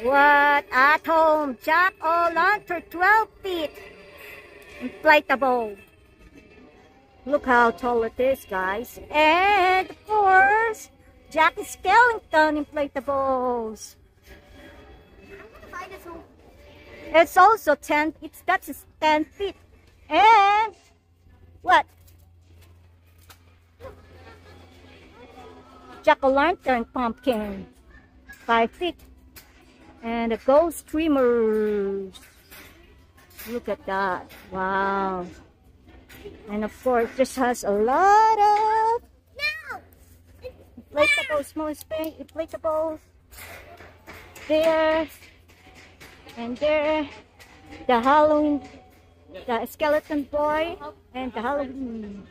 What at home? Jack o' lantern, 12 feet. Inflatable. Look how tall it is, guys. And of course, Jack Skellington inflatables. It's also 10, it's that's 10 feet. And what? Jack-o'-lantern pumpkin. 5 feet. And the ghost streamers. Look at that. Wow. And of course, this has a lot of no. inflatable small space, inflatables. There. And there. The Halloween, the skeleton boy, and the Halloween.